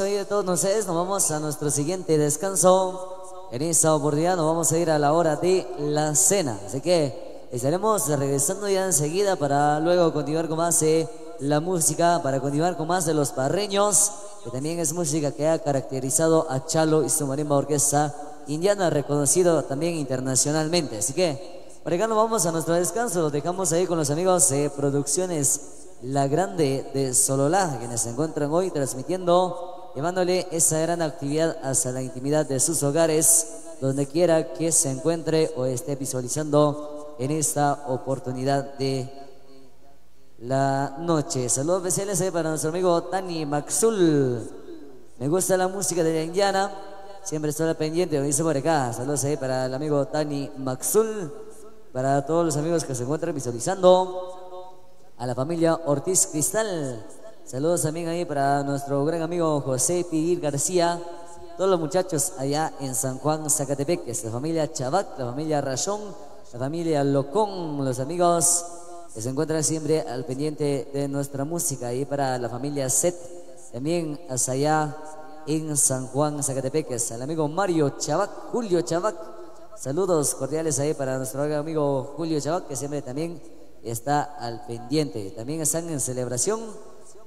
ahí de todos ustedes, nos vamos a nuestro siguiente descanso. En esta oportunidad nos vamos a ir a la hora de la cena. Así que estaremos regresando ya enseguida para luego continuar con más de la música, para continuar con más de los parreños, que también es música que ha caracterizado a Chalo y su marimba orquesta indiana, reconocido también internacionalmente. Así que por acá nos vamos a nuestro descanso, lo dejamos ahí con los amigos de Producciones la Grande de Sololá, quienes se encuentran hoy transmitiendo, llevándole esa gran actividad hacia la intimidad de sus hogares, donde quiera que se encuentre o esté visualizando en esta oportunidad de la noche. Saludos especiales para nuestro amigo Tani Maxul. Me gusta la música de la indiana, siempre estoy pendiente, lo dice por acá. Saludos ahí para el amigo Tani Maxul, para todos los amigos que se encuentran visualizando a la familia Ortiz Cristal. Saludos también ahí para nuestro gran amigo José Pidir García, todos los muchachos allá en San Juan, Zacatepeques, la familia Chabac, la familia Rayón, la familia Locón, los amigos que se encuentran siempre al pendiente de nuestra música, ahí para la familia Set, también allá en San Juan, Zacatepeques, al amigo Mario Chabac, Julio Chabac. Saludos cordiales ahí para nuestro amigo Julio Chabac, que siempre también está al pendiente. También están en celebración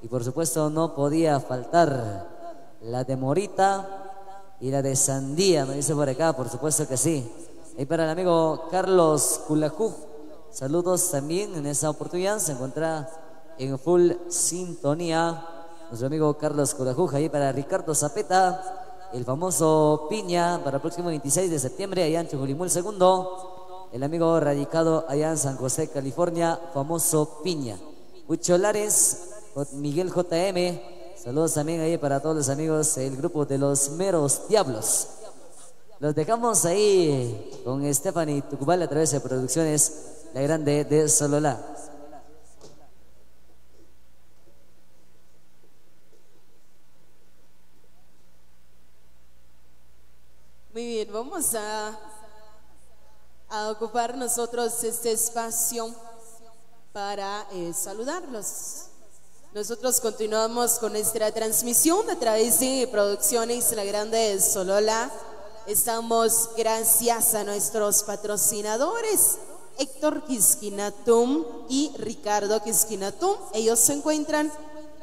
y por supuesto no podía faltar la de Morita y la de Sandía, me dice por acá, por supuesto que sí. Y para el amigo Carlos Culajú, saludos también en esta oportunidad, se encuentra en full sintonía nuestro amigo Carlos Culajú, ahí para Ricardo Zapeta, el famoso Piña para el próximo 26 de septiembre, allá en Chujulimul segundo el amigo radicado allá en San José, California, famoso Piña. Ucholares, Miguel JM, saludos también ahí para todos los amigos del grupo de los meros diablos. Los dejamos ahí con Stephanie Tucubal a través de Producciones La Grande de Sololá. Muy bien, vamos a a ocupar nosotros este espacio para eh, saludarlos. Nosotros continuamos con nuestra transmisión a través de Producciones La Grande de Solola. Estamos gracias a nuestros patrocinadores, Héctor Quisquinatum y Ricardo Quisquinatum. Ellos se encuentran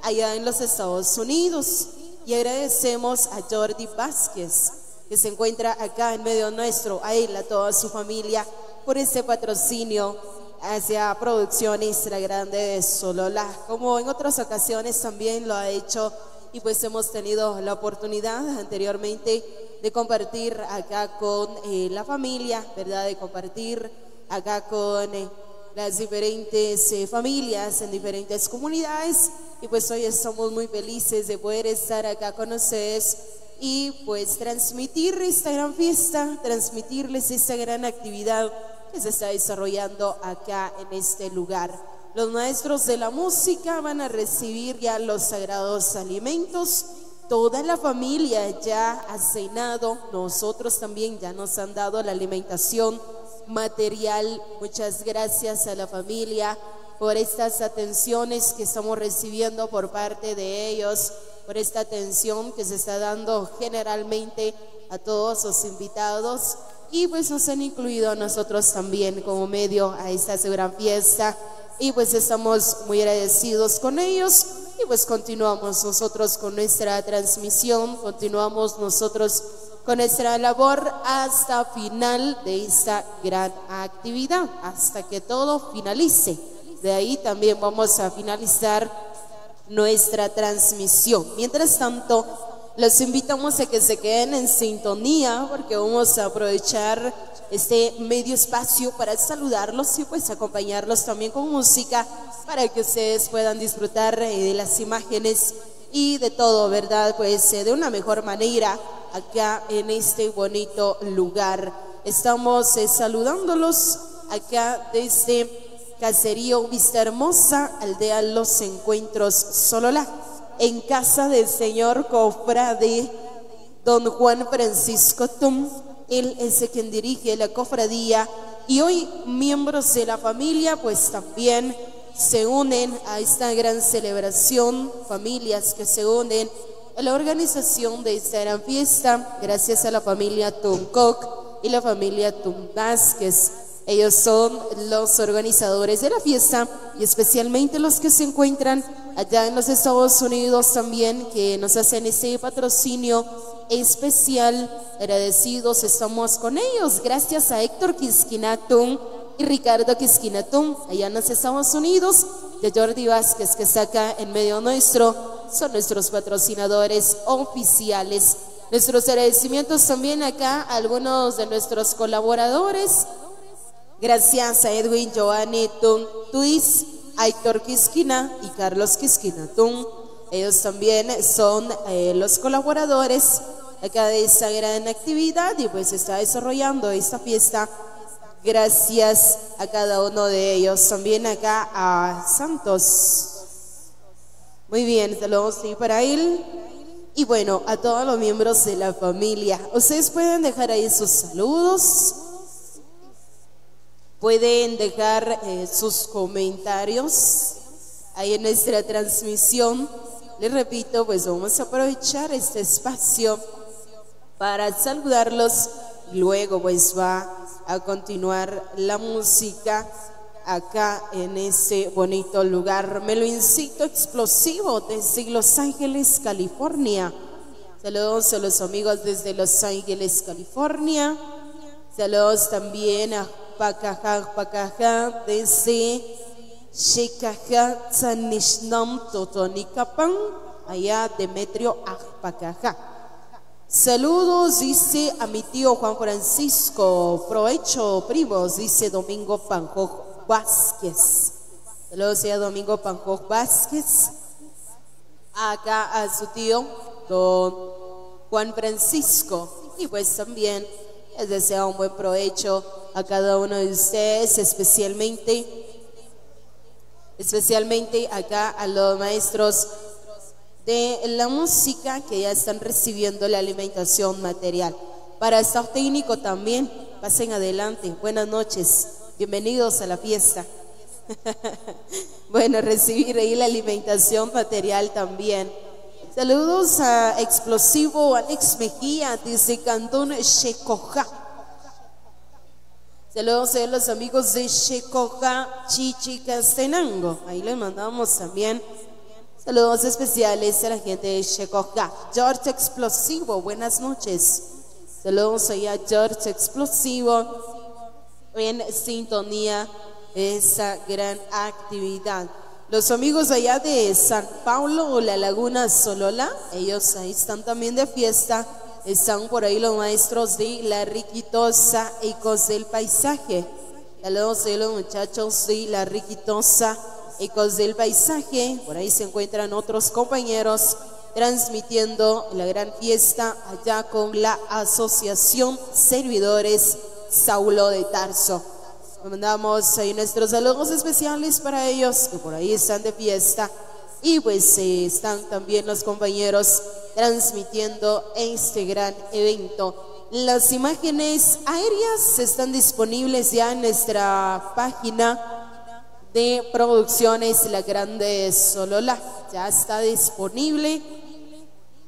allá en los Estados Unidos. Y agradecemos a Jordi Vázquez que se encuentra acá en medio nuestro, a él, a toda su familia, por este patrocinio hacia Producciones La Grande de Solola, como en otras ocasiones también lo ha hecho y pues hemos tenido la oportunidad anteriormente de compartir acá con eh, la familia, ¿verdad? De compartir acá con eh, las diferentes eh, familias en diferentes comunidades y pues hoy estamos muy felices de poder estar acá con ustedes y pues transmitir esta gran fiesta, transmitirles esta gran actividad que se está desarrollando acá en este lugar. Los maestros de la música van a recibir ya los sagrados alimentos. Toda la familia ya ha cenado. Nosotros también ya nos han dado la alimentación material. Muchas gracias a la familia por estas atenciones que estamos recibiendo por parte de ellos por esta atención que se está dando generalmente a todos los invitados y pues nos han incluido a nosotros también como medio a esta gran fiesta y pues estamos muy agradecidos con ellos y pues continuamos nosotros con nuestra transmisión, continuamos nosotros con nuestra labor hasta final de esta gran actividad, hasta que todo finalice. De ahí también vamos a finalizar nuestra transmisión. Mientras tanto, los invitamos a que se queden en sintonía porque vamos a aprovechar este medio espacio para saludarlos y pues acompañarlos también con música para que ustedes puedan disfrutar eh, de las imágenes y de todo, ¿verdad? Pues eh, de una mejor manera acá en este bonito lugar. Estamos eh, saludándolos acá desde Caserío Vista Hermosa, Aldea Los Encuentros, Solola, en casa del señor cofrade don Juan Francisco Tum. Él es quien dirige la cofradía y hoy miembros de la familia pues también se unen a esta gran celebración, familias que se unen a la organización de esta gran fiesta, gracias a la familia Tuncoc y la familia Tum Vázquez. Ellos son los organizadores de la fiesta y especialmente los que se encuentran allá en los Estados Unidos también, que nos hacen ese patrocinio especial. Agradecidos estamos con ellos, gracias a Héctor Quisquinatún y Ricardo Quisquinatún, allá en los Estados Unidos, de Jordi Vázquez, que está acá en medio nuestro, son nuestros patrocinadores oficiales. Nuestros agradecimientos también acá a algunos de nuestros colaboradores. Gracias a Edwin Giovanni Tun Tuis, a Héctor Quisquina y Carlos Quisquina Tun. Ellos también son eh, los colaboradores acá de esta gran actividad y pues está desarrollando esta fiesta. Gracias a cada uno de ellos. También acá a Santos. Muy bien, saludos para él. Y bueno, a todos los miembros de la familia. Ustedes pueden dejar ahí sus saludos. Pueden dejar eh, sus comentarios ahí en nuestra transmisión. Les repito, pues vamos a aprovechar este espacio para saludarlos. Luego pues va a continuar la música acá en ese bonito lugar. Me lo incito explosivo desde Los Ángeles, California. Saludos a los amigos desde Los Ángeles, California. Saludos también a Pacajá desde Shekajá, Tzanishnam, Totonikapan, allá Demetrio Ajpacajá. Saludos, dice a mi tío Juan Francisco. Provecho, primos, dice Domingo Panjoj Vázquez. Saludos a Domingo Panjoj Vázquez. Acá a su tío, don Juan Francisco. Y pues también les deseo un buen provecho a cada uno de ustedes, especialmente, especialmente acá a los maestros de la música que ya están recibiendo la alimentación material. Para estar técnico también, pasen adelante. Buenas noches, bienvenidos a la fiesta. bueno, recibir ahí la alimentación material también. Saludos a Explosivo Alex Mejía desde Cantón Checoja. Saludos a los amigos de Checoja, Chichi Castenango. Ahí les mandamos también Saludos especiales a la gente de Checoja. George Explosivo, buenas noches. Saludos a George Explosivo en sintonía esa gran actividad. Los amigos allá de San Paulo o la Laguna Solola, ellos ahí están también de fiesta. Están por ahí los maestros de La Riquitosa, Ecos del Paisaje. Saludos a los muchachos de La Riquitosa Ecos del Paisaje. Por ahí se encuentran otros compañeros transmitiendo la gran fiesta allá con la Asociación Servidores Saulo de Tarso. Mandamos ahí nuestros saludos especiales para ellos que por ahí están de fiesta. Y pues eh, están también los compañeros transmitiendo este gran evento. Las imágenes aéreas están disponibles ya en nuestra página de Producciones La Grande Solola. Ya está disponible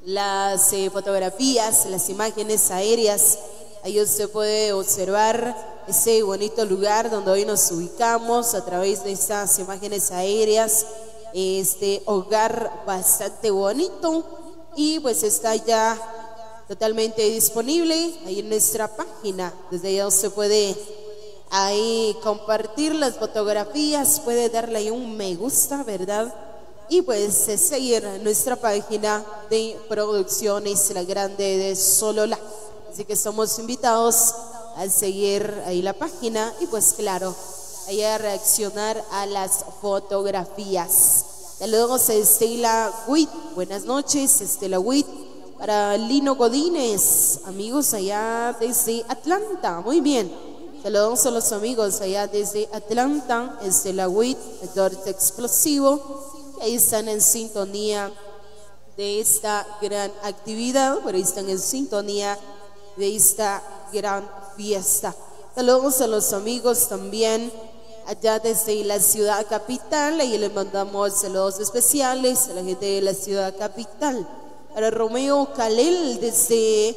las eh, fotografías, las imágenes aéreas. Ahí usted puede observar ese bonito lugar donde hoy nos ubicamos a través de estas imágenes aéreas. Este hogar bastante bonito y pues está ya totalmente disponible ahí en nuestra página. Desde allá usted puede ahí compartir las fotografías, puede darle ahí un me gusta, ¿verdad? Y pues seguir nuestra página de producciones La Grande de Solola. Así que somos invitados a seguir ahí la página y pues claro, ahí a reaccionar a las fotografías. Saludos a Estela Witt, buenas noches Estela Witt, para Lino Godínez, amigos allá desde Atlanta, muy bien. Saludos a los amigos allá desde Atlanta, Estela Witt, George Explosivo, ahí están en sintonía de esta gran actividad, pero están en sintonía de esta gran fiesta. Saludos a los amigos también allá desde la ciudad capital, ahí les mandamos saludos especiales a la gente de la ciudad capital. para Romeo Calel desde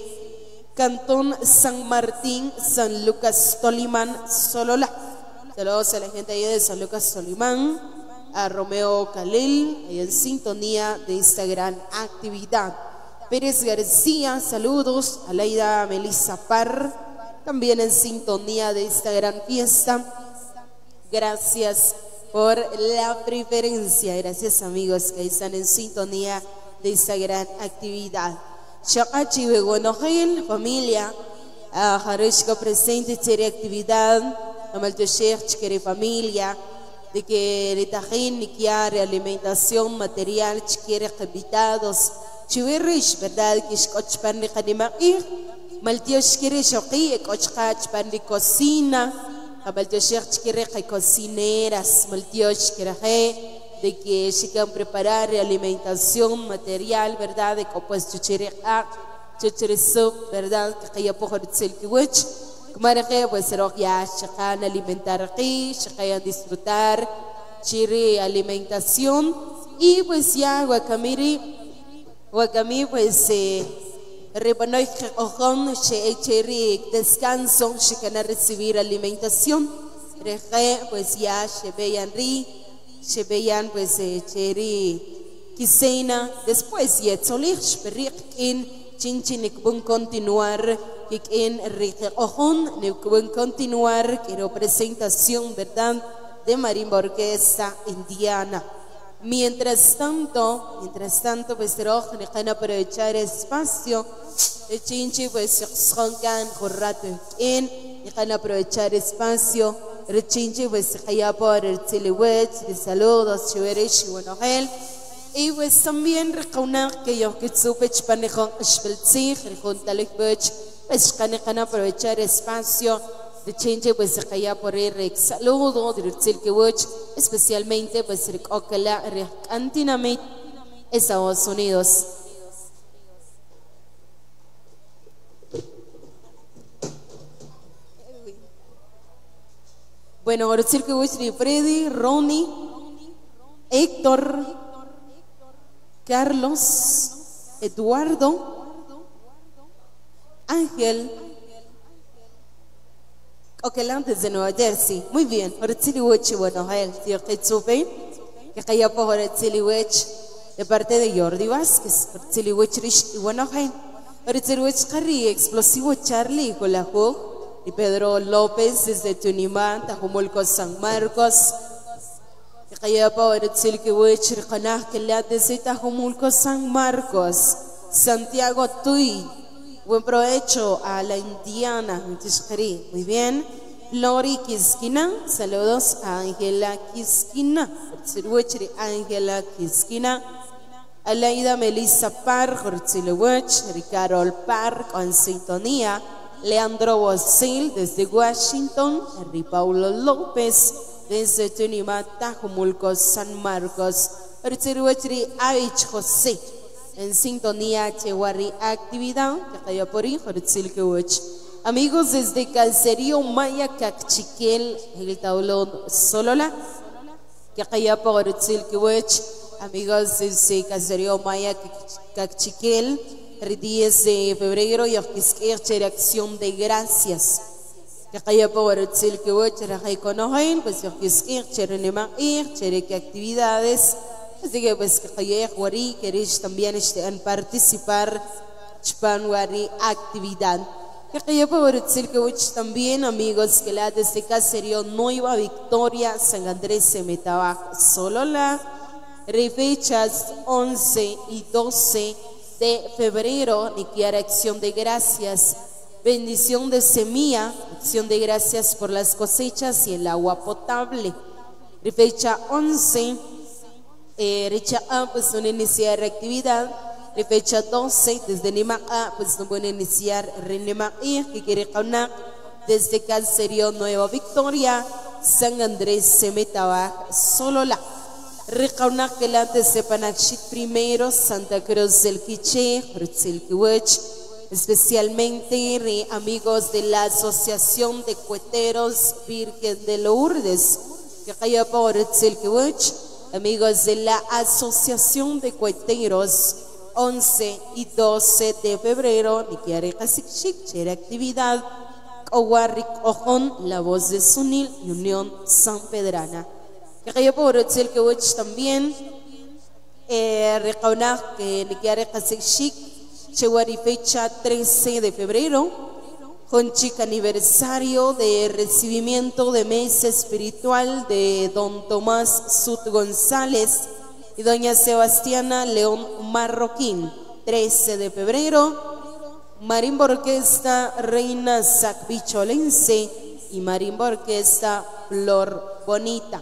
Cantón San Martín, San Lucas Tolimán, Solola. Saludos a la gente ahí de San Lucas Tolimán, a Romeo Calel, en sintonía de esta gran actividad. Pérez García, saludos a Laida Melissa Par, también en sintonía de esta gran fiesta. Gracias por la preferencia. Gracias amigos que están en sintonía de esta gran actividad. Shakachi Begonogel, familia, a Harushka presente esta actividad, Amal Sheikh, familia, de que Ritajín, Nikiare, alimentación, material, chiquere, habitados, chiwirish, ¿verdad? Que es parni kanimakir, Maltios quiere shoki, cochkach parni cocina, Abaltioshech quiere cocineras, Maltios quiere de que se puedan preparar alimentación material, ¿verdad? De compuesto chuchireca, chuchirizo, ¿verdad? Que haya poco de selkiwich. que pues será ya chacan alimentar aquí, chacan disfrutar, chiri alimentación. Y pues ya guacamiri, guacamiri pues eh, descanso, chacan recibir alimentación. Pues ya ri pues eh, kisena después yetzolich continuar nikbun continuar quiero presentación verdad de marimba indiana mientras tanto mientras tanto pues a aprovechar espacio. De chinchi pues son can rato en a aprovechar espacio. Rechinchi pues allá por el Tiliwet, de saludos, Chiverich y bueno, él. Y pues también recaunar que yo que supe chpanejón shpeltzig, recon talekbech, pues canecan aprovechar espacio de chinche pues allá por el saludo de Tiliwet, especialmente pues recokala recantinamit Estados Unidos. Bueno, sí que a Freddy, Ronnie, Héctor, Carlos, Eduardo, Ángel, Oakland desde Nueva Jersey. Muy bien, que voy a bueno, él, tío, que supe, que calla por ahora sí de parte de Jordi Vázquez, sí que voy a bueno, que voy a explosivo Charlie con la y Pedro López desde Tunimán, Tajumulco, San Marcos. Kaya pa warit que wich rikanah kilat desde Tajumulco, San Marcos. Santiago Tuy. Buen provecho a la indiana. Muy bien. Lori Quisquina. Saludos a Ángela Quisquina. Ángela Quisquina. Aleida Melissa Par, Ricardo Par, con sintonía. Leandro Bosil desde Washington, Henry Paulo López desde Tunimata, Jumulco, San Marcos, Richiruachri Aich José, en sintonía Chewari Actividad, Cacayapori, Ritzilkewich. Amigos desde Calcerío Maya Cachiquel, el tablón Solola, Cacayapo, Ritzilkewich. Amigos desde Calcerío Maya Cachiquel, el 10 de febrero y de acción de gracias. Que haya por el que voy a conocer, pues yo que actividades. Así que pues que queréis también en participar en actividad. Que por el que también, amigos, que la desde Caserío Nueva Victoria, San Andrés se metaba solo la fechas 11 y 12 de febrero, quiera acción de gracias, bendición de semilla, acción de gracias por las cosechas y el agua potable. Fecha 11, eh, recha A, pues no iniciar actividad. De fecha 12, desde Nima A, pues no van a iniciar Renema I, que quiere causar desde Calcerio Nueva Victoria, San Andrés Semetaba, solo la. Rikaunak kelante sepanachit primero Santa Cruz del Quiche, especialmente re amigos de la Asociación de Cueteros Virgen de Lourdes, que por amigos de la Asociación de Cueteros 11 y 12 de febrero, Chere Actividad, Owarrik Ojon, La Voz de Sunil Unión San Pedrana. Que kaya po Rotzel Kewich también, eh, Rekaunak, que Nikiare Kasikshik, Chewari fecha 13 de febrero, Conchic aniversario de recibimiento de mesa espiritual de don Tomás Sut González y doña Sebastiana León Marroquín, 13 de febrero, Marimba Orquesta Reina Sacbicholense y Marimba Orquesta Flor Bonita.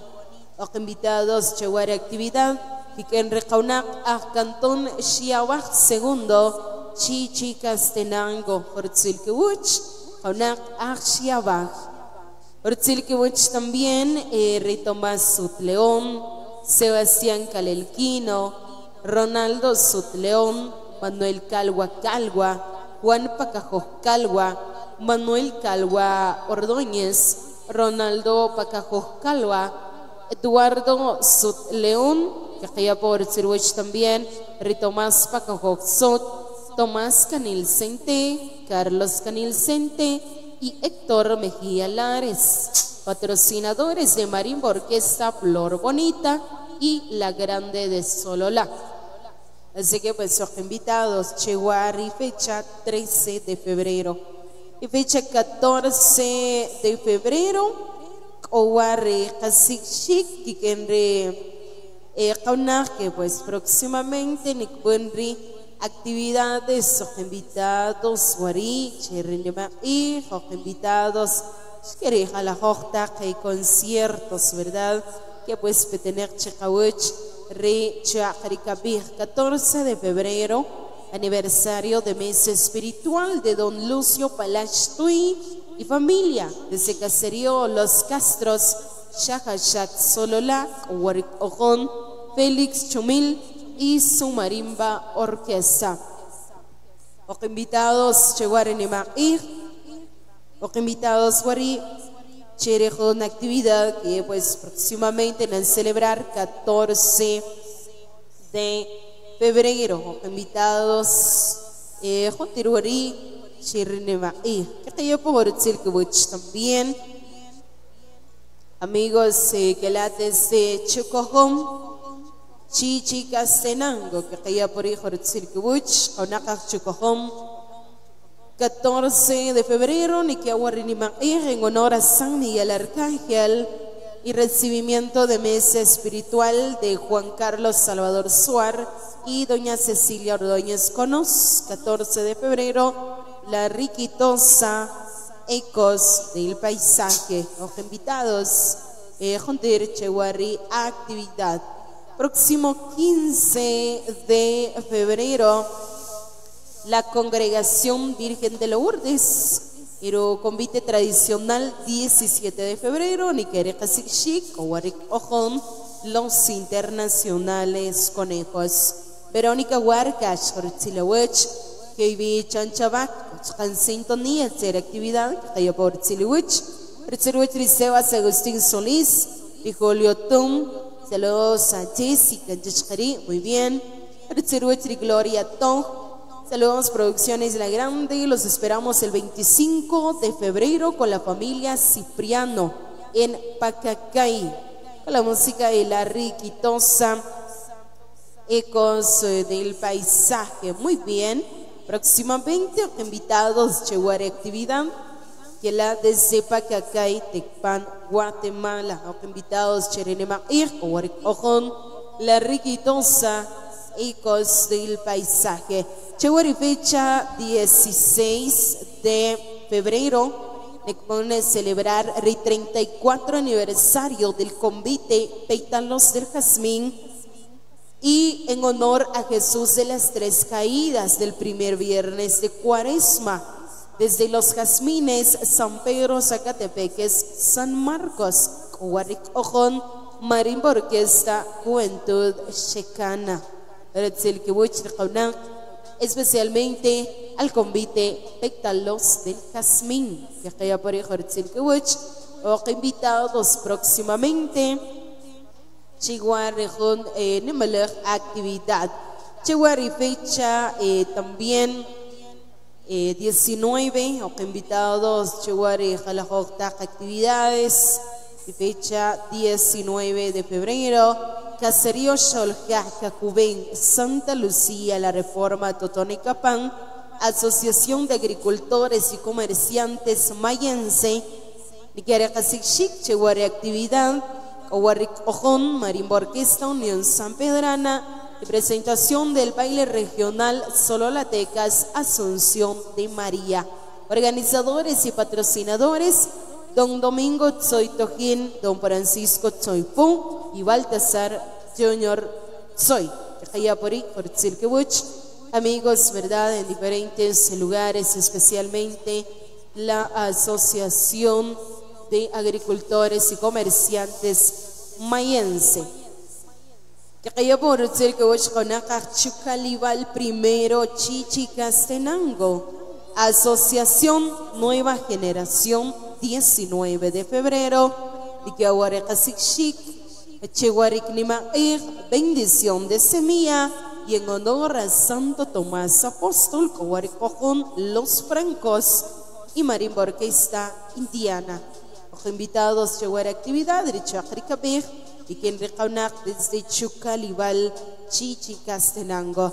Los invitados Chehuare actividad y que en Recaunac a Cantón Xiawak segundo Chichi Castenango Hortzilkewuch Hortzilkewuch también eh, Rey Tomás Sutleón Sebastián Calelquino Ronaldo Sutleón Manuel Calwa Calwa Juan Pacajos Calwa Manuel Calwa Ordóñez Ronaldo Pacajos Calwa Eduardo Sut León, que por también, Ritomás Pacajok Sot, Tomás Canil Sente, Carlos Canil Sente y Héctor Mejía Lares, patrocinadores de Marimba Orquesta Flor Bonita y La Grande de Solola. Así que pues los invitados, Cheguari, fecha 13 de febrero. Y fecha 14 de febrero, Oware Kasik Kikenre Kaunak, que pues próximamente Nikwenri actividades, los invitados, Wari, y los invitados, quiere a la Jota, que conciertos, ¿verdad? Que pues tener Chekawich, Re Chakarikabir, 14 de febrero, aniversario de mes espiritual de don Lucio Palastui y familia desde caserío Los Castros, Shahashak Solola, Warik Ojon, Félix Chumil y su marimba orquesta. Los invitados Cheguaren y Los invitados Wari Cherejo una actividad que pues próximamente van a celebrar 14 de febrero. Los invitados eh, Jotiruari y que yo por también amigos eh, que lates de Chukohom Chichi Castenango que kaya por hijo de Tzilkibuch o Nakak Chukohom 14 de febrero ni que aguarinima en honor a San Miguel Arcángel y recibimiento de mesa espiritual de Juan Carlos Salvador Suar y doña Cecilia Ordóñez Conos 14 de febrero la riquitosa ecos del paisaje. Los invitados, eh, Jonter Chehuari, actividad. Próximo 15 de febrero, la Congregación Virgen de Lourdes. Pero convite tradicional 17 de febrero, Ojon, los internacionales conejos. Verónica Huarcash, Hortzilawech, KB Chanchabak, en sintonía, hacer actividad, que por Tziliwich, Tziliwich Liceo Agustín Solís, y Julio Tum, saludos a Jessica Yachkari, muy bien, Gloria Tong, saludos Producciones La Grande, los esperamos el 25 de febrero con la familia Cipriano en Pacacay, con la música de la riquitosa Ecos del Paisaje, muy bien. Próximamente invitados Chehuare actividad que la de Sepa Cacay, Tecpan, Guatemala. Invitados Cherenema Ir, Ojon, la riquitosa Ecos del Paisaje. Chehuare fecha 16 de febrero. Pone celebrar el 34 aniversario del convite Peitalos del Jazmín y en honor a Jesús de las tres caídas del primer viernes de Cuaresma, desde los jazmines San Pedro Zacatepeques, San Marcos, Huaric Ojón, Marimba Orquesta, Juventud Checana, especialmente al convite Pectalos del Jazmín, que haya por o invitados próximamente Chiguarejón eh, actividad. Chewari fecha eh, también eh, 19, o invitados Chewari Jalajoktak actividades, y fecha 19 de febrero, Caserío Xoljaca Cubén, Santa Lucía, la Reforma Totonicapán, Asociación de Agricultores y Comerciantes Mayense, Nicaragua Chewari Actividad, Owarrik Ojón, Marimba Orquesta, Unión San Pedrana, presentación del baile regional Sololatecas Asunción de María. Organizadores y patrocinadores, don Domingo Tojín, don Francisco Tsoypú y Baltasar Junior Tsoy. Amigos, ¿verdad? En diferentes lugares, especialmente la Asociación de Agricultores y Comerciantes Mayense. Por el primero Chichi Castenango. Asociación Nueva Generación 19 de febrero. Bendición de semilla y en honor a Santo Tomás Apóstol, con Los Francos y Marimba Orquesta Indiana. Los invitados a la actividad, Richard Ricabir, quien recaunak desde Chucalibal, Chichi Castenango.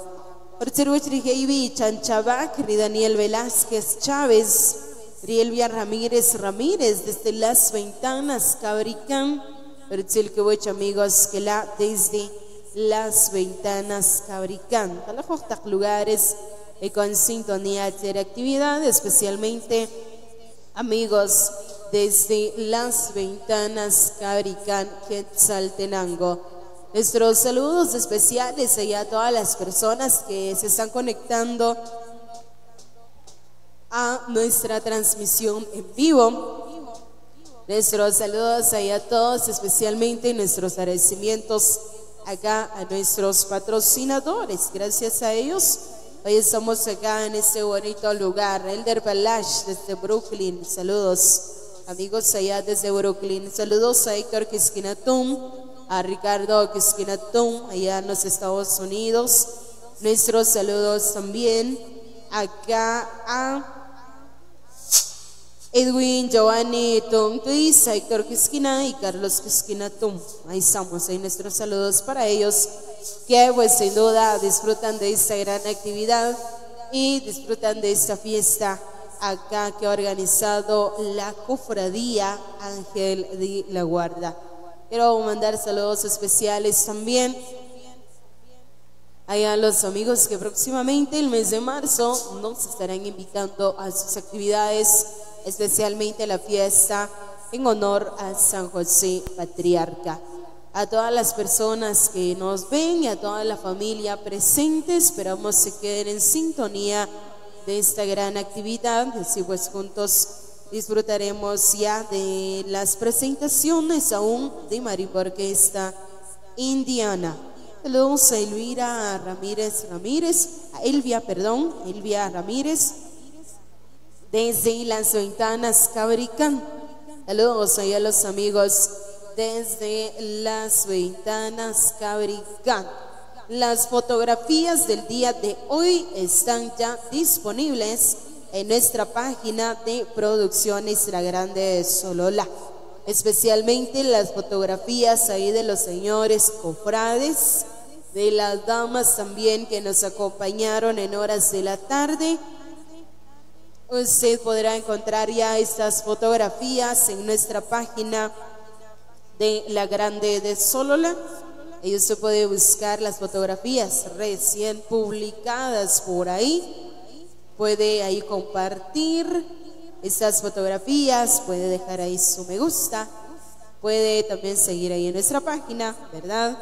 Orcheruchri Heibi Chanchabac, Daniel Velázquez Chávez, Rielvia Ramírez Ramírez, desde Las Ventanas, Cabricán. Orchel amigos, que la desde Las Ventanas, Cabricán. Talajostak lugares y con sintonía de actividad, especialmente amigos desde las ventanas Cabricán, Quetzaltenango. Nuestros saludos especiales a todas las personas que se están conectando a nuestra transmisión en vivo. Nuestros saludos a todos, especialmente nuestros agradecimientos acá a nuestros patrocinadores. Gracias a ellos, hoy estamos acá en este bonito lugar. Elder Balash desde Brooklyn, saludos amigos allá desde Brooklyn. Saludos a Héctor Quisquinatum, a Ricardo Quisquinatum, allá en los Estados Unidos. Nuestros saludos también acá a Edwin, Giovanni, Tom Twis, Héctor Quisquina y Carlos Quisquinatum. Ahí estamos, ahí nuestros saludos para ellos que pues sin duda disfrutan de esta gran actividad y disfrutan de esta fiesta acá que ha organizado la cofradía Ángel de la Guarda. Quiero mandar saludos especiales también a los amigos que próximamente el mes de marzo nos estarán invitando a sus actividades, especialmente la fiesta en honor a San José Patriarca. A todas las personas que nos ven y a toda la familia presente, esperamos se queden en sintonía de esta gran actividad. Así pues juntos disfrutaremos ya de las presentaciones aún de Marimba Orquesta Indiana. Saludos a Elvira Ramírez Ramírez, a Elvia, perdón, Elvia Ramírez, desde las ventanas Cabricán. Saludos a los amigos desde las ventanas Cabricán. Las fotografías del día de hoy están ya disponibles en nuestra página de Producciones La Grande de Solola. Especialmente las fotografías ahí de los señores cofrades, de las damas también que nos acompañaron en horas de la tarde. Usted podrá encontrar ya estas fotografías en nuestra página de La Grande de Solola. Ahí usted puede buscar las fotografías recién publicadas por ahí. Puede ahí compartir estas fotografías, puede dejar ahí su me gusta, puede también seguir ahí en nuestra página, ¿verdad?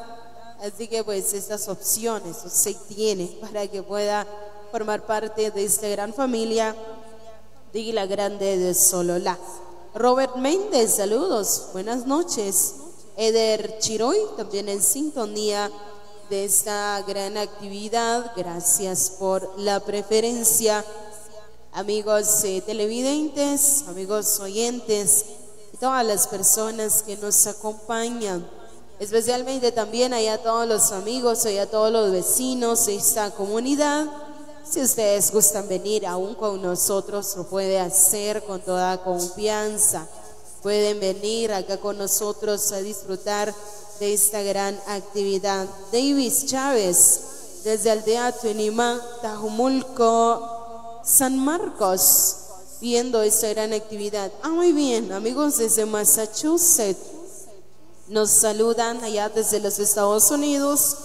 Así que pues estas opciones usted tiene para que pueda formar parte de esta gran familia de la Grande de Solola. Robert Méndez, saludos, buenas noches. Eder Chiroy, también en sintonía de esta gran actividad. Gracias por la preferencia. Amigos eh, televidentes, amigos oyentes todas las personas que nos acompañan especialmente también a todos los amigos, a todos los vecinos de esta comunidad. Si ustedes gustan venir aún con nosotros, lo puede hacer con toda confianza. Pueden venir acá con nosotros a disfrutar de esta gran actividad. Davis Chávez, desde Aldea Tuinima, Tajumulco, San Marcos, viendo esta gran actividad. Ah, muy bien, amigos desde Massachusetts, nos saludan allá desde los Estados Unidos,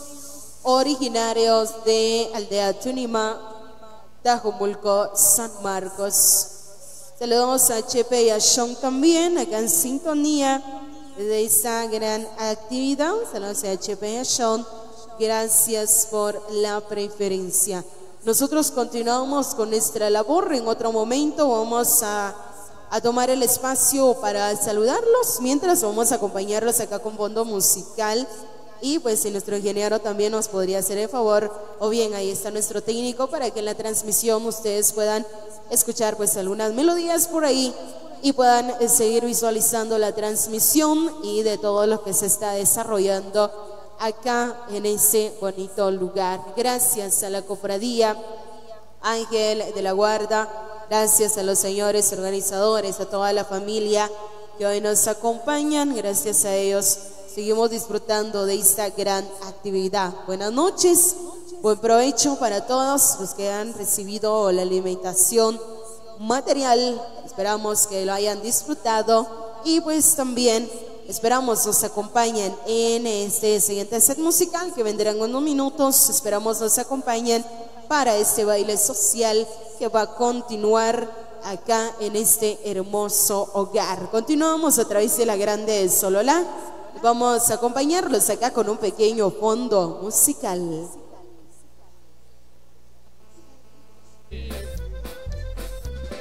originarios de Aldea Tunima, Tajumulco, San Marcos. Saludamos a Chepe y a Sean también, acá en sintonía de esta gran actividad. Saludos a Chepe y a Sean. Gracias por la preferencia. Nosotros continuamos con nuestra labor. En otro momento vamos a, a tomar el espacio para saludarlos, mientras vamos a acompañarlos acá con fondo musical y pues si nuestro ingeniero también nos podría hacer el favor, o bien ahí está nuestro técnico para que en la transmisión ustedes puedan escuchar pues algunas melodías por ahí y puedan eh, seguir visualizando la transmisión y de todo lo que se está desarrollando acá en ese bonito lugar. Gracias a la cofradía Ángel de la Guarda, gracias a los señores organizadores, a toda la familia que hoy nos acompañan, gracias a ellos seguimos disfrutando de esta gran actividad. Buenas noches, buen provecho para todos los que han recibido la alimentación material. Esperamos que lo hayan disfrutado y pues también esperamos nos acompañen en este siguiente set musical que vendrá en unos minutos. Esperamos nos acompañen para este baile social que va a continuar acá en este hermoso hogar. Continuamos a través de la grande Solola Vamos a acompañarlos acá con un pequeño fondo musical.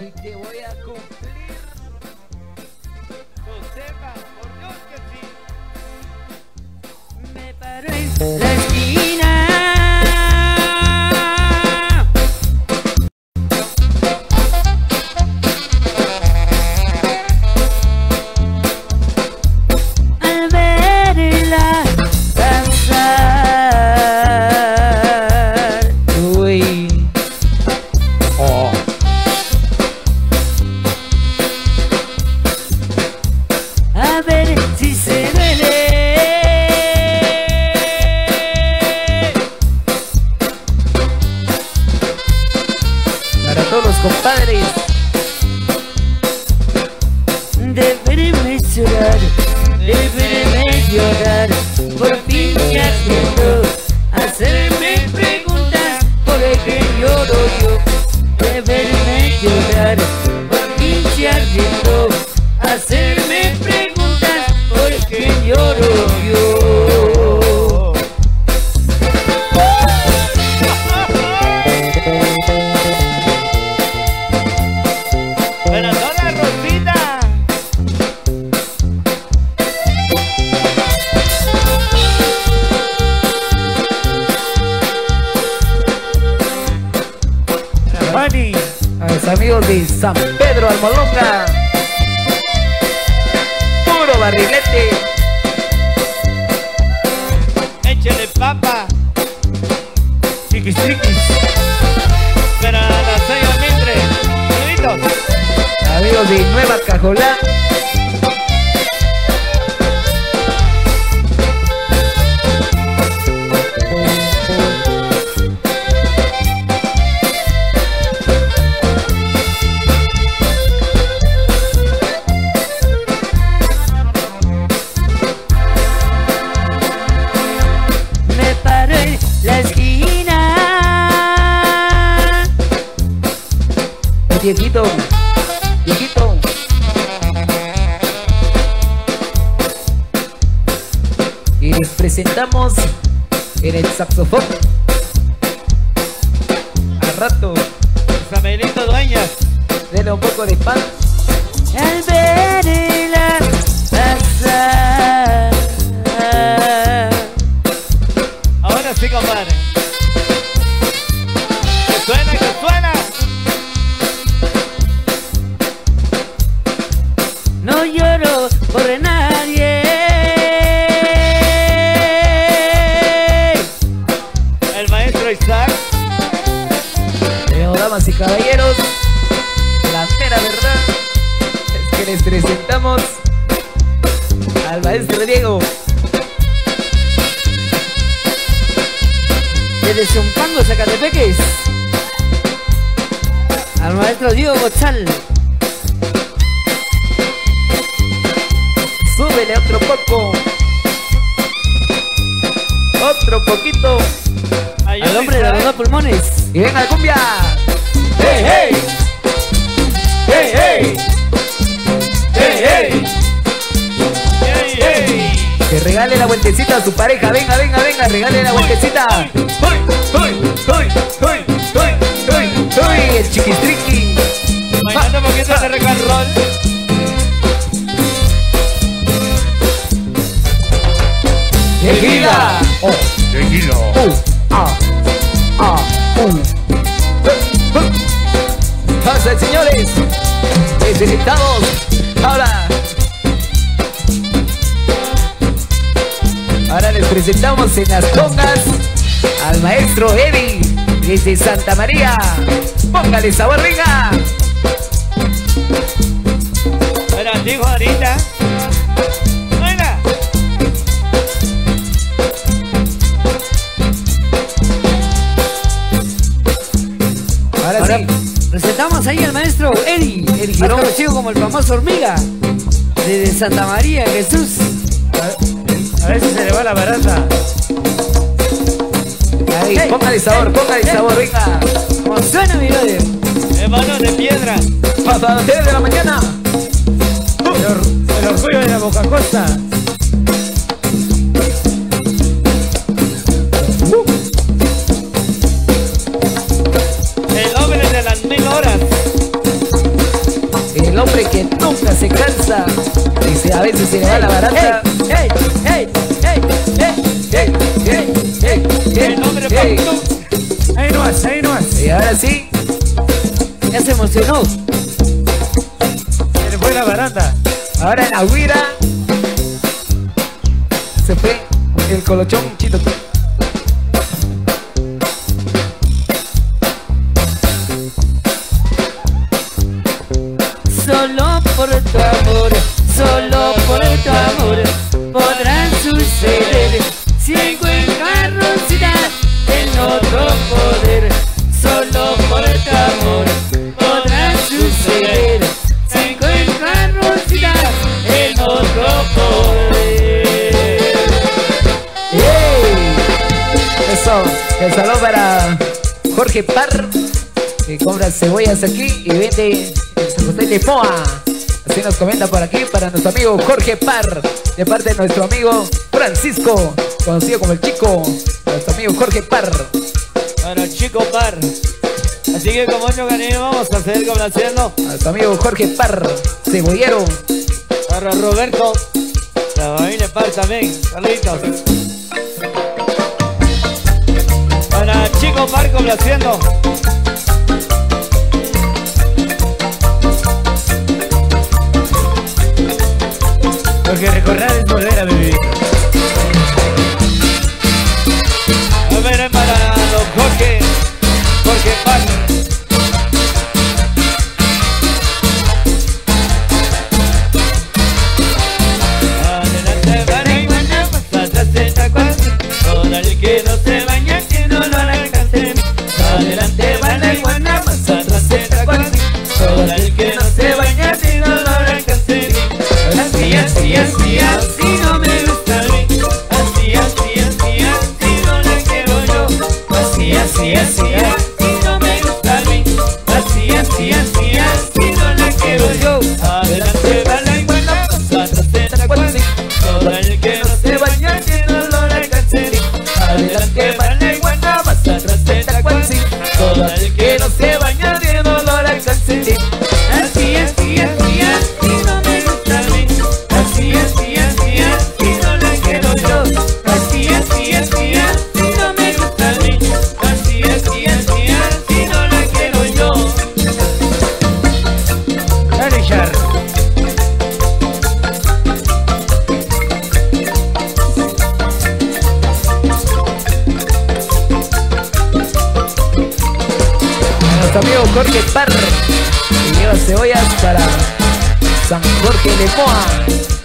Y que voy a cumplir los temas, por Dios que sí. Me paro en la esquina. ¡Que suena, que suena! No lloro por nadie. El maestro está. Eh, Luego, damas y caballeros, la mera verdad es que les presentamos. Pulmones. Y presentamos en las congas al maestro Eddie desde Santa María. Póngale sabor, venga. Era dijo ahorita. Venga. Ahora, Ahora sí. presentamos ahí al maestro Eri, Eri más Girón. conocido como el famoso hormiga. Desde Santa María, Jesús. A ver si se le va la barata. Ahí, póngale sabor, póngale sabor, venga. Como suena, mi brother. Hermano de piedra. Hasta las 3 de la mañana. El, or- el orgullo de la Boca Costa. El hombre de las mil horas. El hombre que nunca se cansa. Dice, a veces se le va la barata. Ahora sí, Ya se emocionó. Se le fue la barata. ahora en la huira se fue el colochón chito. Jorge Parr, que compra cebollas aquí y vende en San José de Poa. Así nos comenta por aquí para nuestro amigo Jorge Parr, de parte de nuestro amigo Francisco, conocido como el chico, nuestro amigo Jorge Parr. Para Chico Par. Así que como mucho cariño vamos a seguir complaciendo A nuestro amigo Jorge Parr, cebollero. para Roberto. La familia Par también. Carlitos. Para Chico Par complaciendo. Porque recordar es volver a vivir. A ver, para Bar. Señora Cebollas para San Jorge de Moa.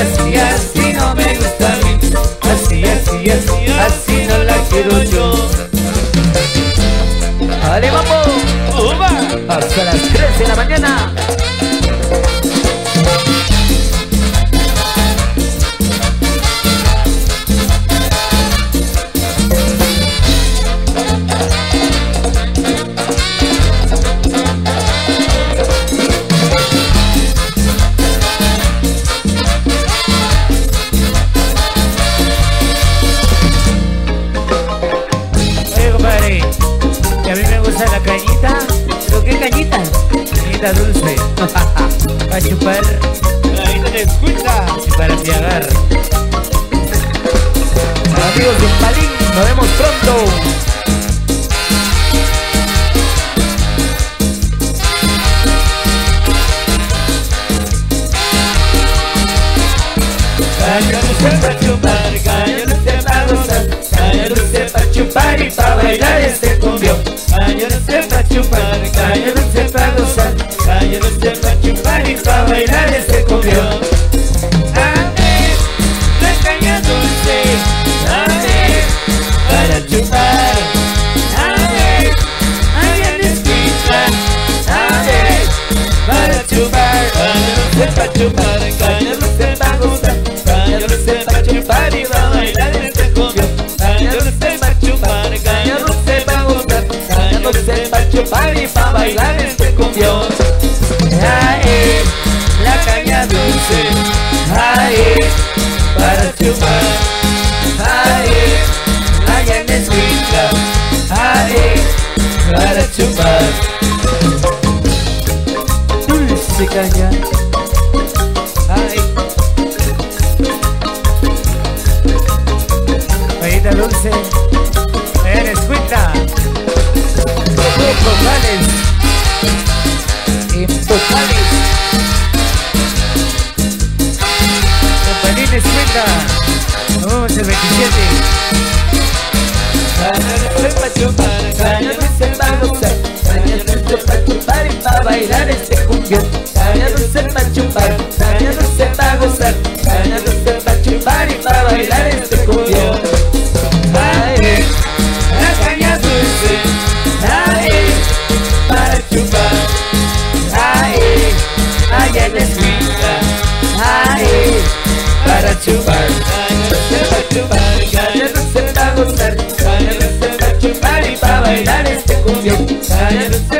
así, así no me gusta a mí. Así, así, así, así no la quiero yo. ¡Ale, vamos! ¡Hasta las 3 de la mañana! I understand.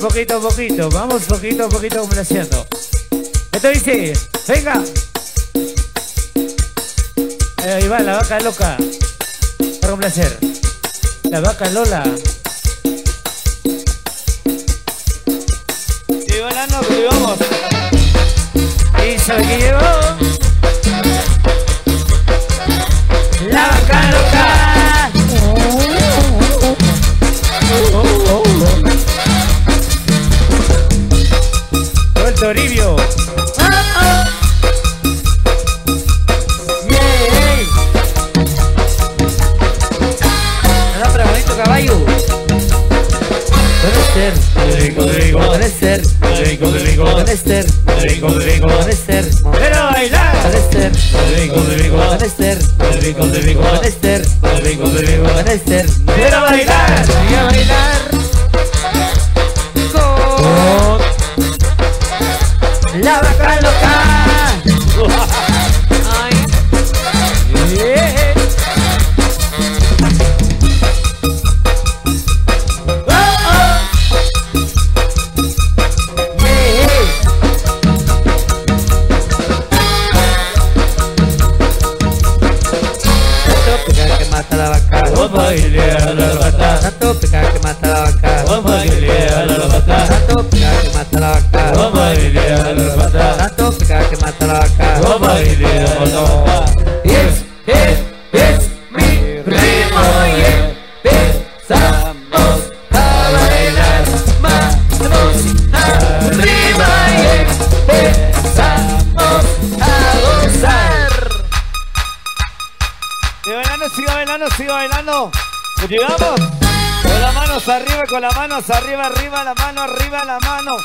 poquito a poquito, vamos poquito a poquito complaciendo. Esto dice, venga. Ahí va la vaca loca. Para complacer. La vaca Lola. Y volando, y vamos. Y soy. Rodrigo, Rodrigo, bailar. Esther, Rodrigo, Rodrigo, Esther, arriba, arriba la mano, arriba la mano,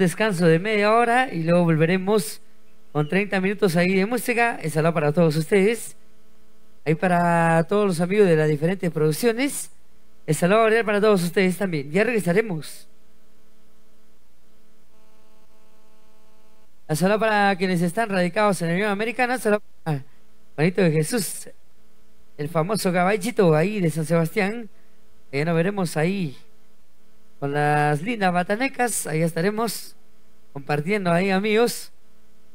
descanso de media hora y luego volveremos con 30 minutos ahí de música. Es saludo para todos ustedes. Ahí para todos los amigos de las diferentes producciones. El saludo para todos ustedes también. Ya regresaremos. Un saludo para quienes están radicados en la Unión Americana. Saludo para Juanito de Jesús, el famoso caballito ahí de San Sebastián. Ya nos veremos ahí con las lindas batanecas. Ahí estaremos compartiendo ahí, amigos.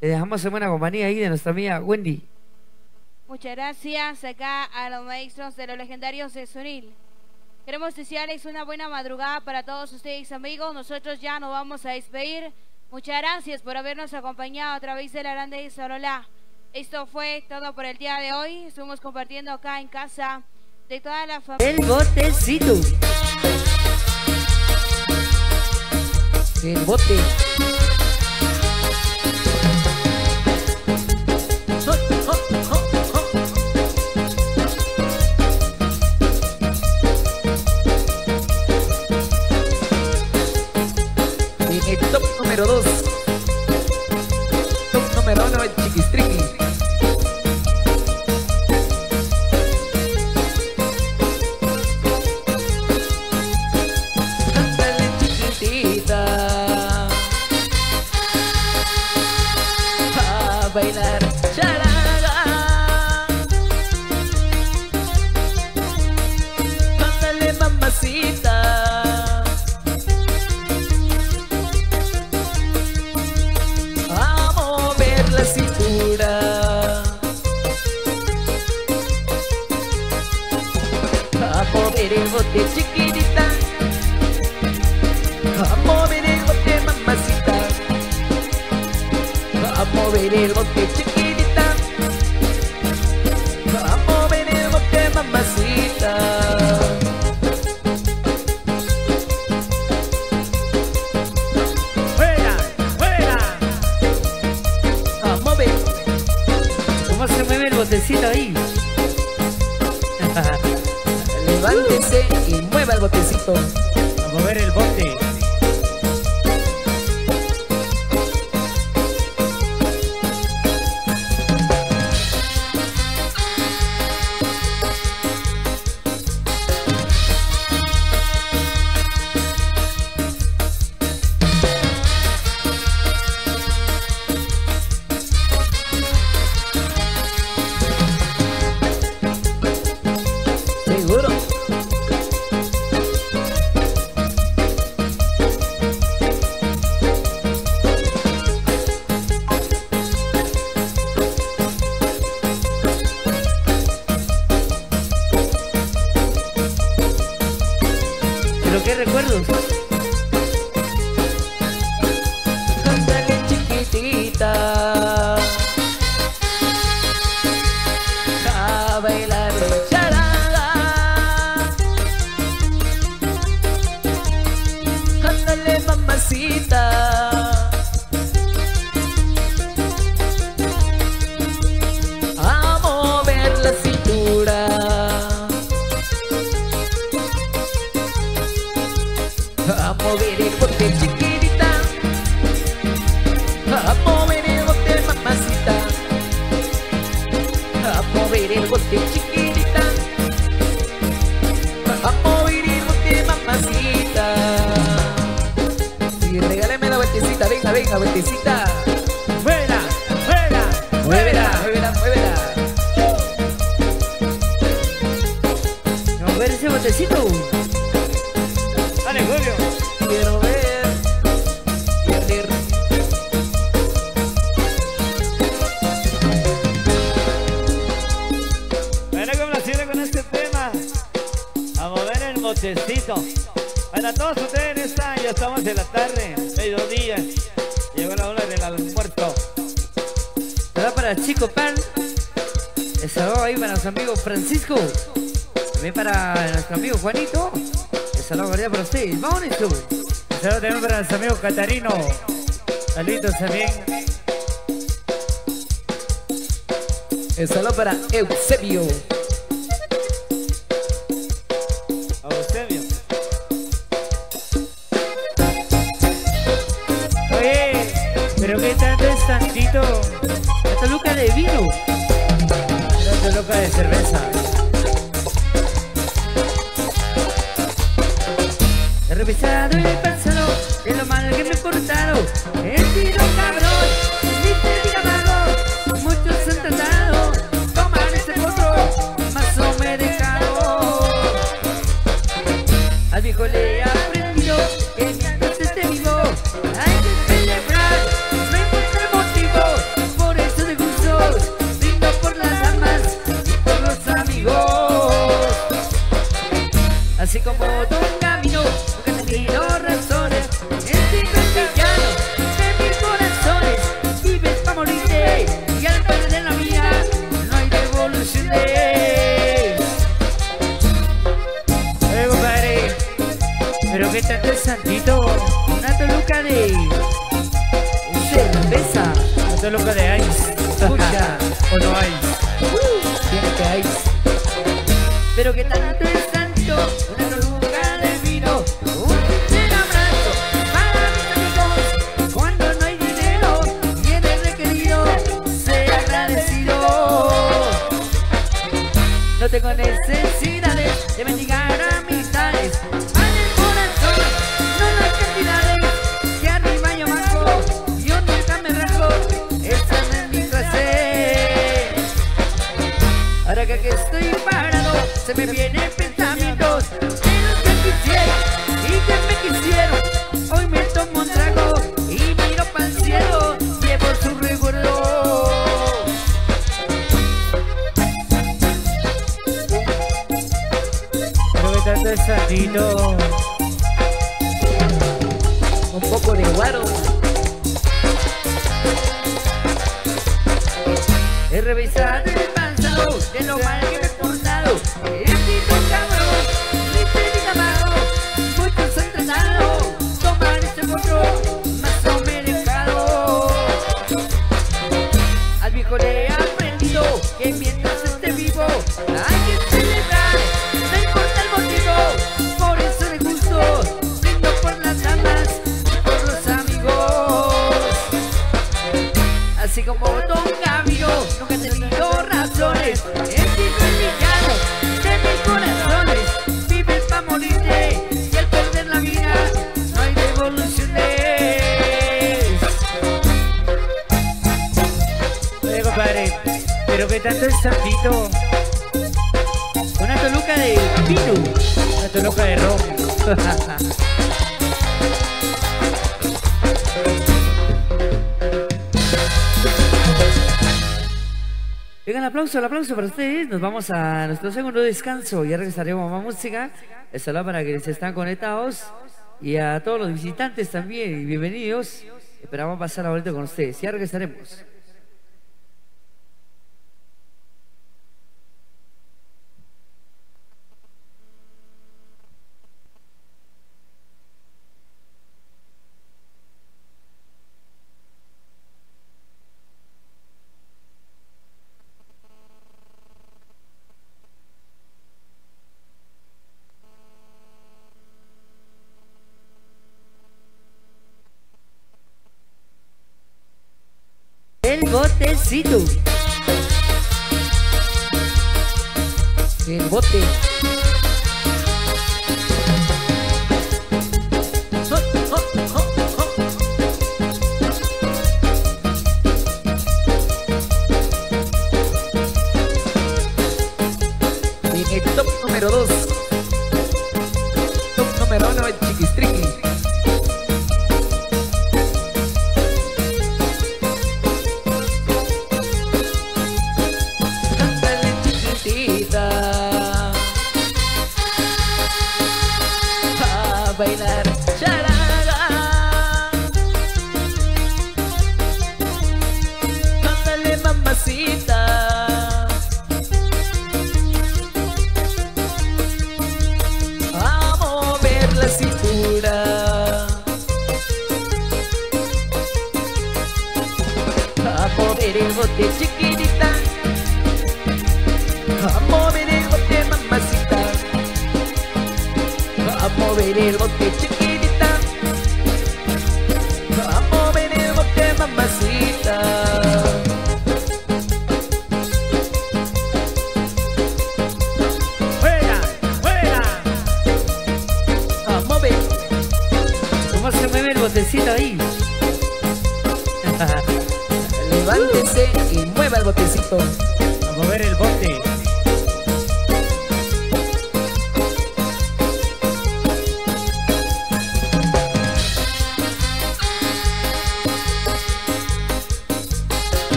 Le dejamos en buena compañía ahí de nuestra amiga Wendy. Muchas gracias acá a los maestros de los legendarios de Sunil. Queremos desearles una buena madrugada para todos ustedes amigos. Nosotros ya nos vamos a despedir. Muchas gracias por habernos acompañado a través de la grande Sorola. Esto fue todo por el día de hoy. Estuvimos compartiendo acá en casa de toda la familia. El botecito. Bote. En top número 2. Top número 1, el chiquistriqui. bailar. para Chico Pan. El saludo ahí para nuestro amigo Francisco. También para nuestro amigo Juanito. El saludo para ustedes. Vamos, tú. El saludo también para nuestro amigo Catarino. Saludos también. El saludo para Eusebio. de vino. Loca de cerveza. Pero que tanto es sapito. Una toluca de pino. Una toluca de rojo. Venga, el aplauso, el aplauso para ustedes. Nos vamos a nuestro segundo descanso. Ya regresaremos a más música. El saludo para quienes están conectados y a todos los visitantes también. Bienvenidos. Esperamos pasar ahorita con ustedes. Ya regresaremos. Tránsito.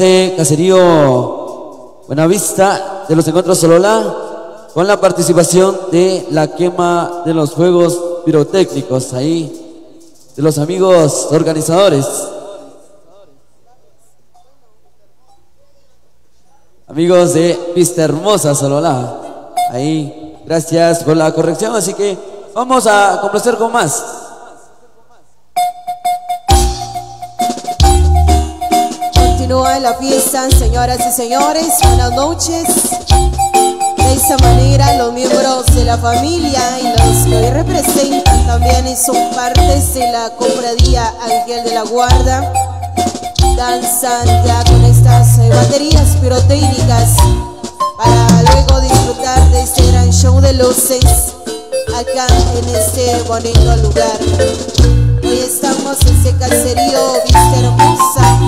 En este caserío Buenavista de los encuentros Solola con la participación de la quema de los juegos pirotécnicos ahí de los amigos organizadores. Amigos de Vista Hermosa Solola. Ahí, gracias por la corrección. Así que vamos a complacer con más. Señoras y señores. Buenas noches. De esa manera, los miembros de la familia y los que hoy representan también son partes de la cofradía Ángel de la Guarda danzan ya con estas eh, baterías pirotécnicas para luego disfrutar de este gran show de luces acá en este bonito lugar. Hoy estamos en este caserío Vista Hermosa,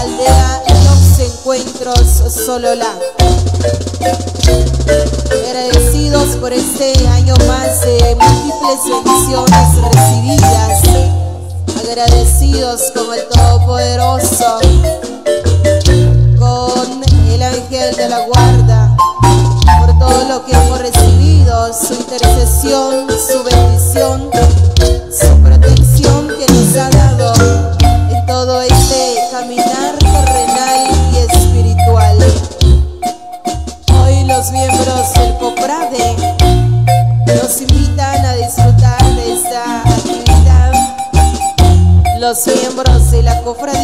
aldea Encuentros Solola. Agradecidos por este año más de múltiples bendiciones recibidas agradecidos con el Todopoderoso, con el ángel de la guarda, por todo lo que hemos recibido, su intercesión, su bendición, su protección que nos ha dado en todo este caminar los miembros de la cofradía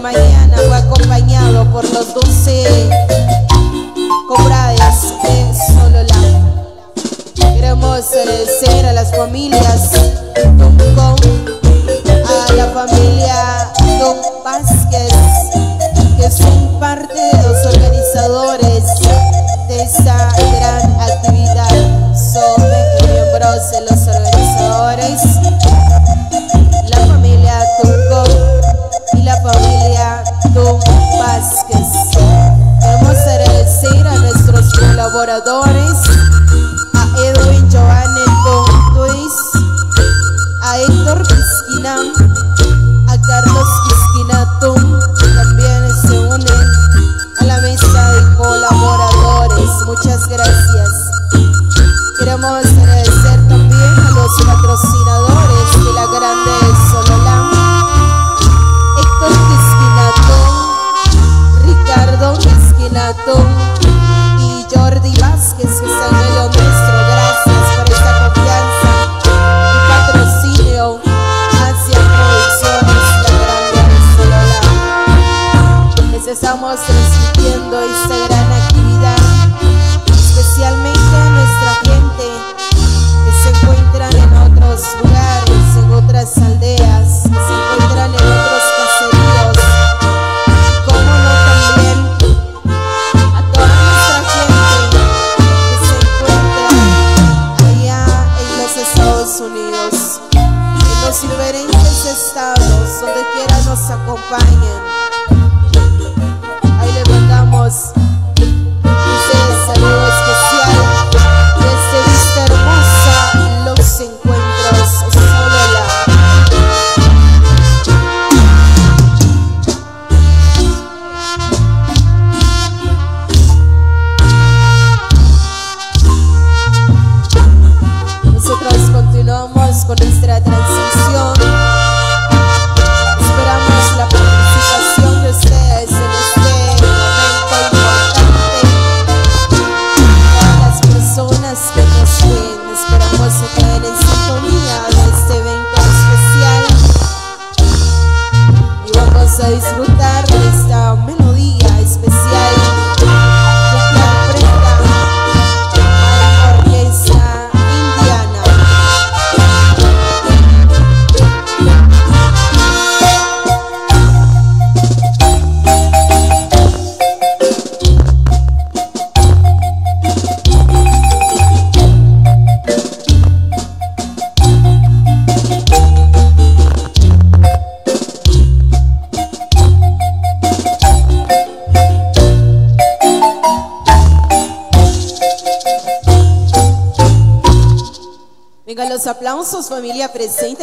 mañana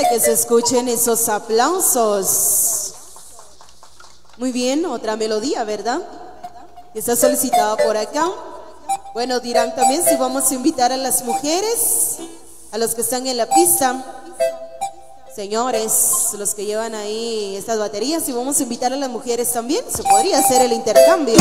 que se escuchen esos aplausos. Muy bien, otra melodía, ¿verdad? Que está solicitada por acá. Bueno, dirán también si vamos a invitar a las mujeres, a los que están en la pista. Señores, los que llevan ahí estas baterías, si vamos a invitar a las mujeres también, se podría hacer el intercambio.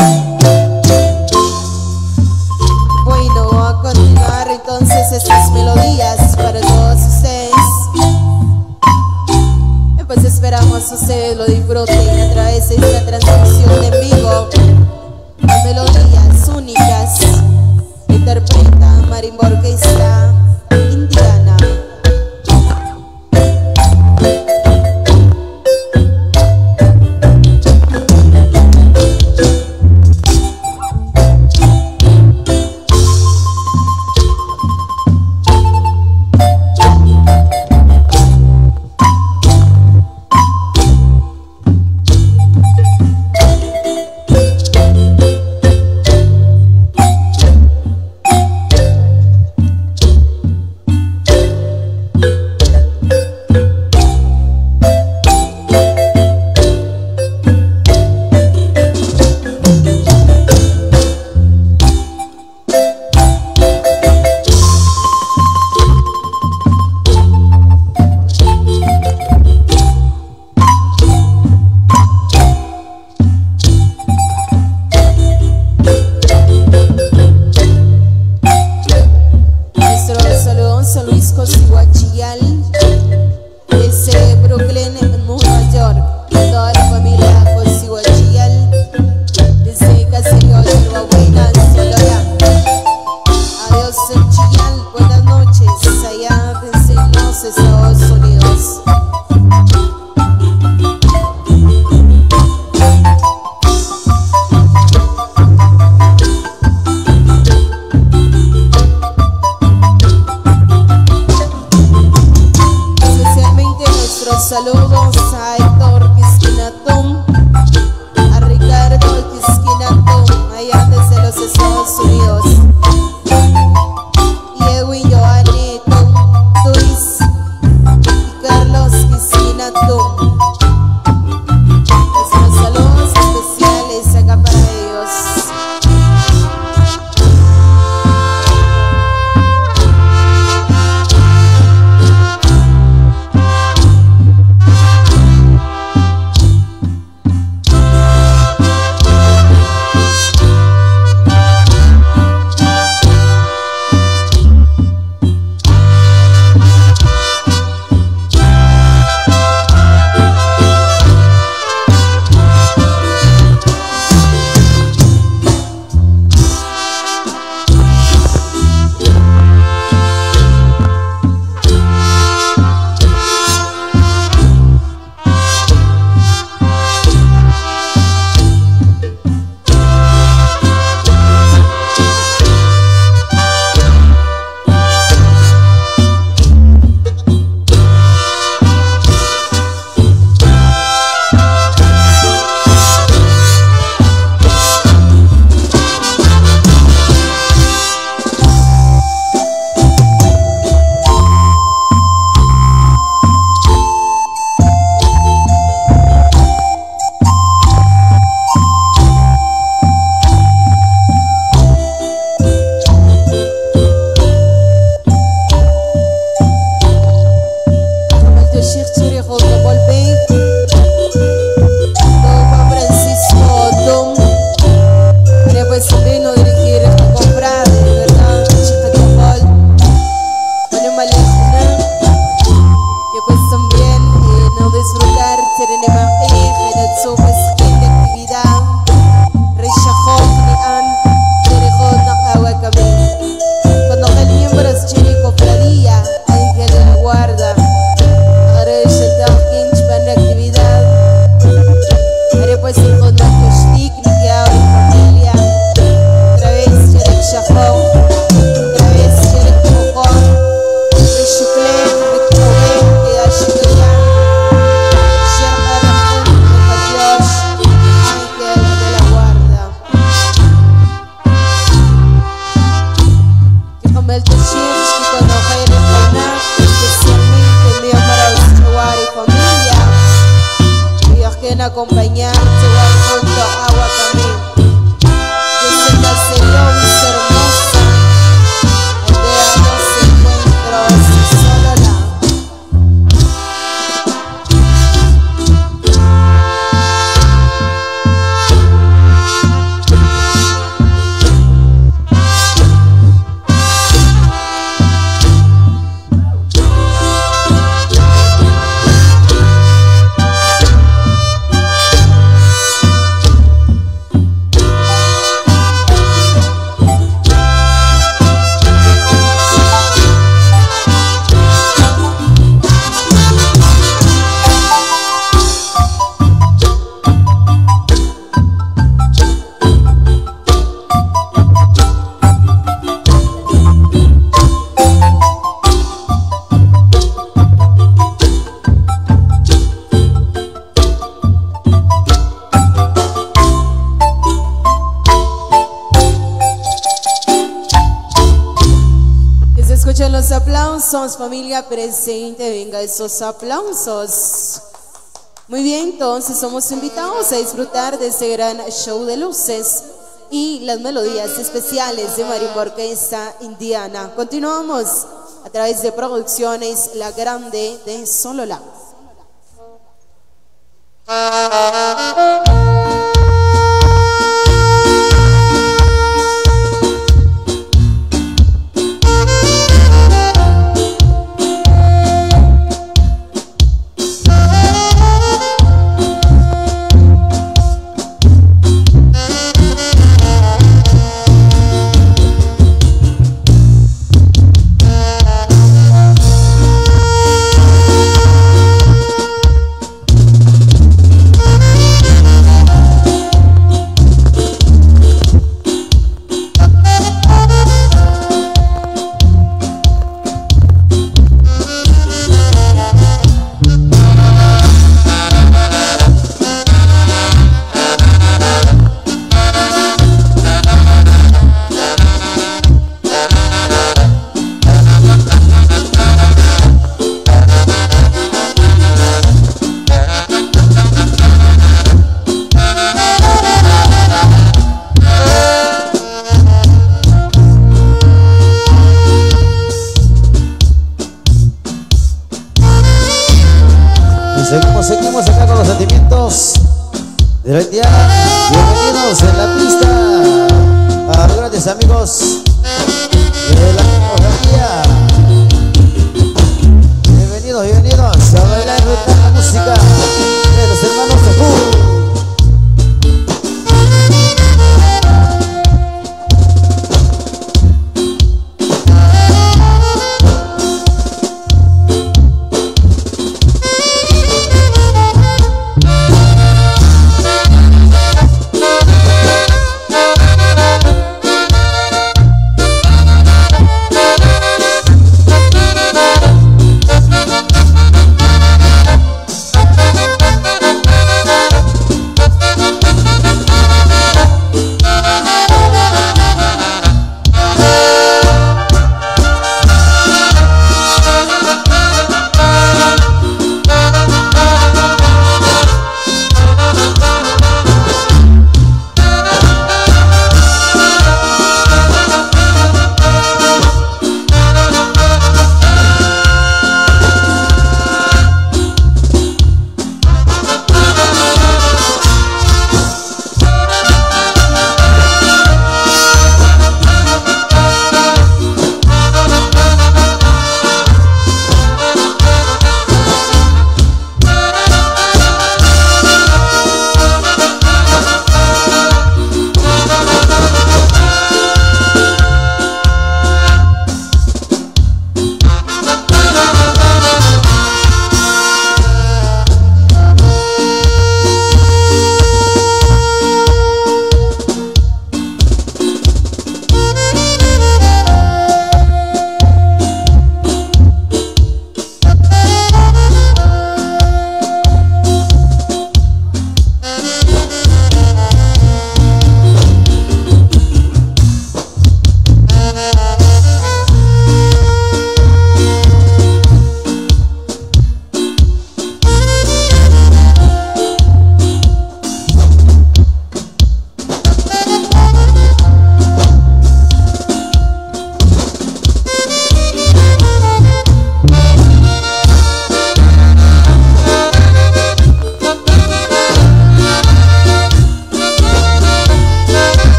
Ustedes lo disfruten a través de esta transmisión de vivo. melodías únicas interpreta Orquesta familia presente, venga esos aplausos. Muy bien, entonces somos invitados a disfrutar de este gran show de luces y las melodías especiales de Marimba Orquesta Indiana. Continuamos a través de producciones La Grande de Solola.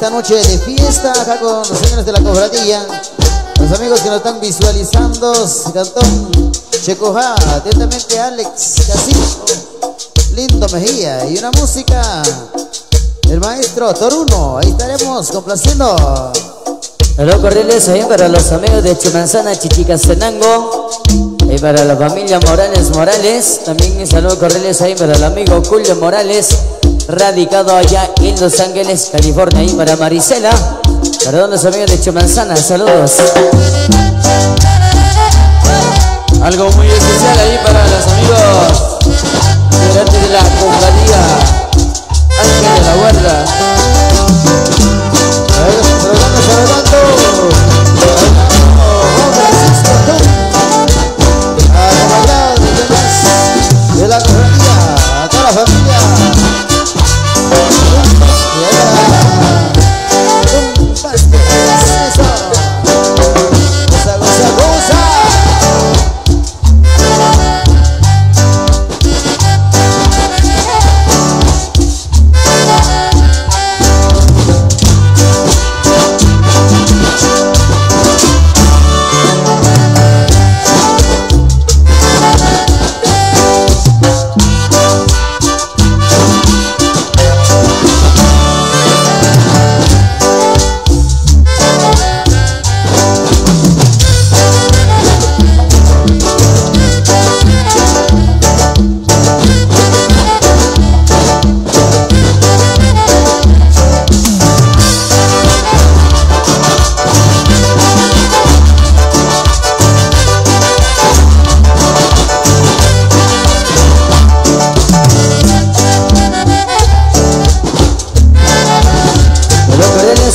Esta noche de fiesta, acá con los señores de la cofradía, los amigos que nos están visualizando, Cantón Checoja, atentamente Alex Casillo, Lindo Mejía y una música del maestro Toruno. Ahí estaremos complaciendo. Saludos cordiales ahí para los amigos de Chimanzana, Chichicastenango. Y para la familia Morales Morales. También un saludo cordiales ahí para el amigo Julio Morales, radicado allá en Los Ángeles, California. Y para Marisela, todos los amigos de Chimanzana, saludos. Algo muy especial ahí para los amigos integrantes de la cofradía Ángel de la Guarda. Saludando. Juan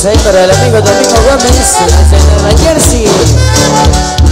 ahí para el amigo Domingo Gómez, de Nueva Jersey.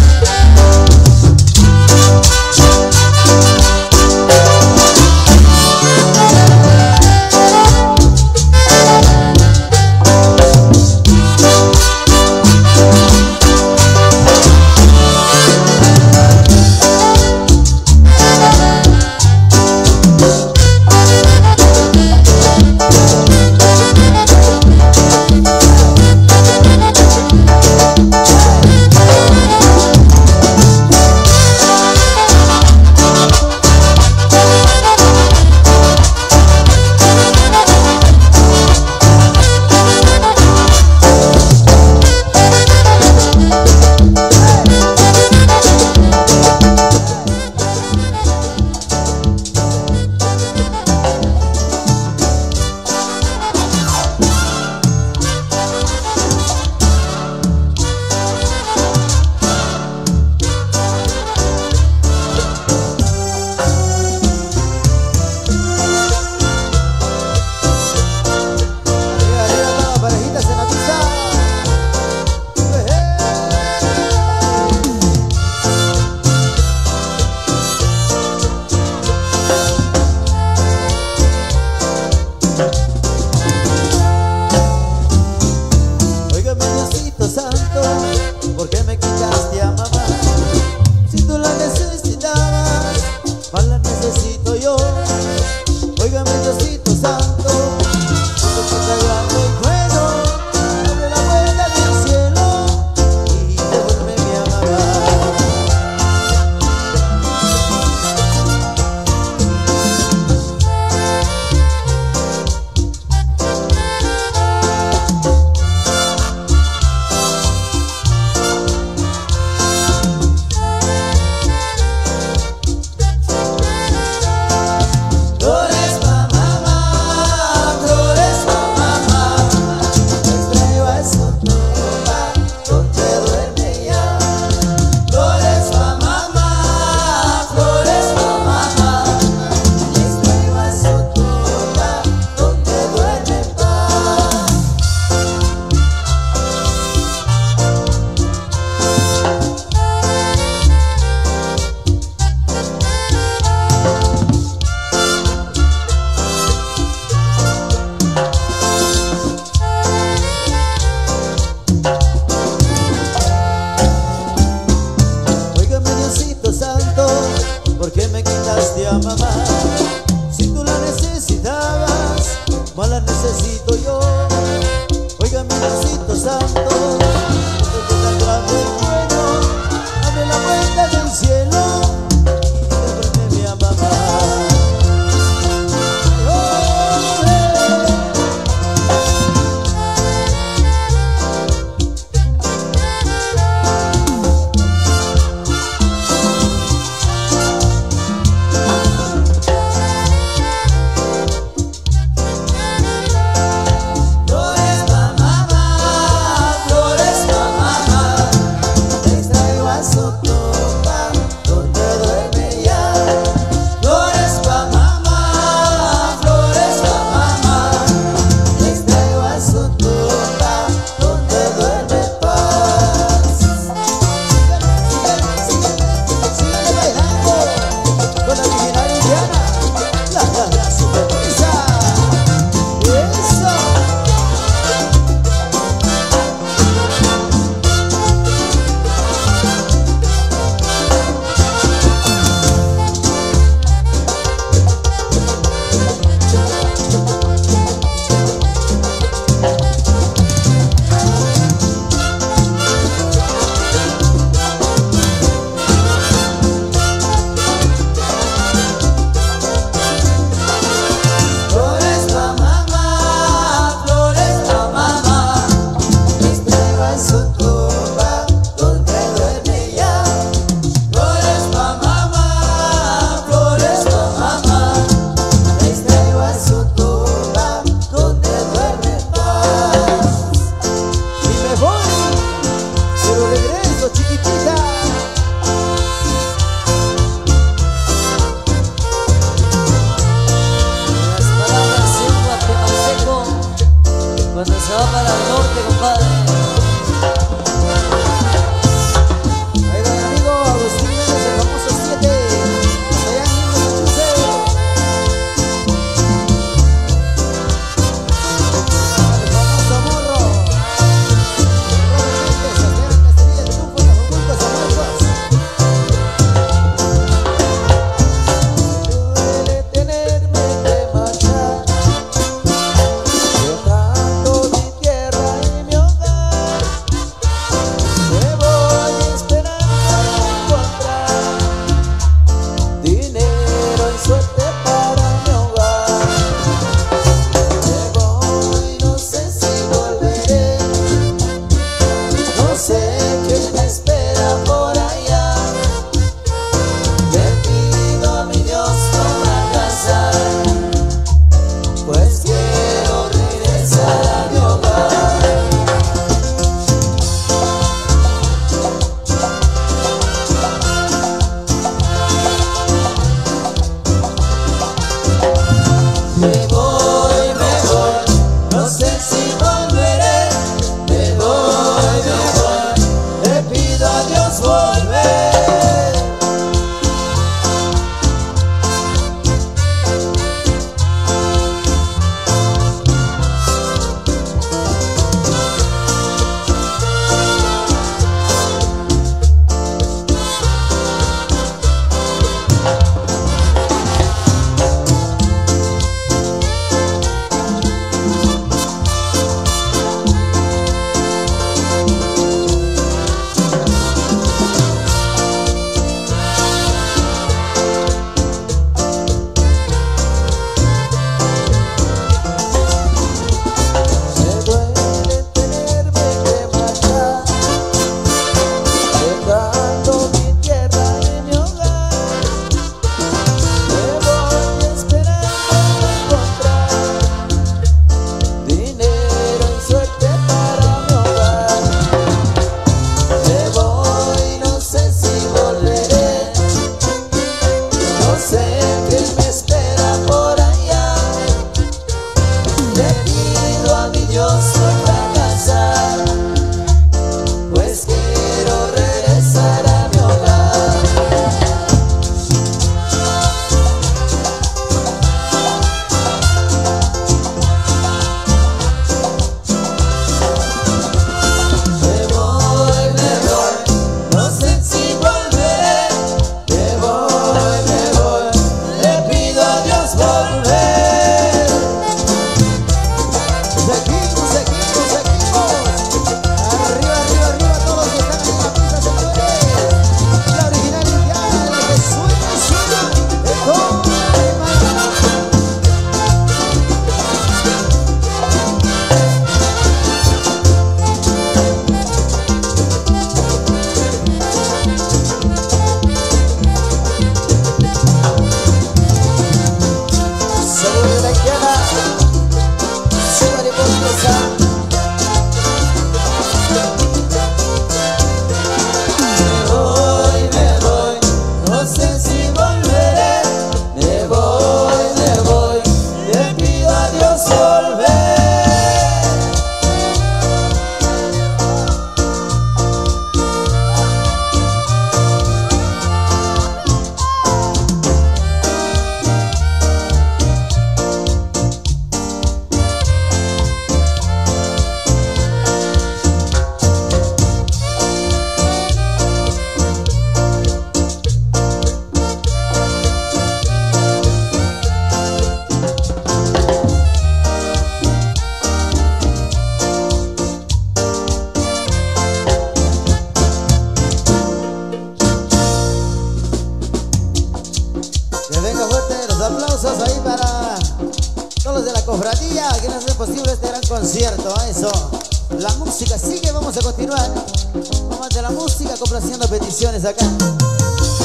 corrientes acá.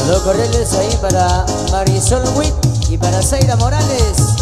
Dos corrientes ahí para Marisol Witt y para Zaira Morales.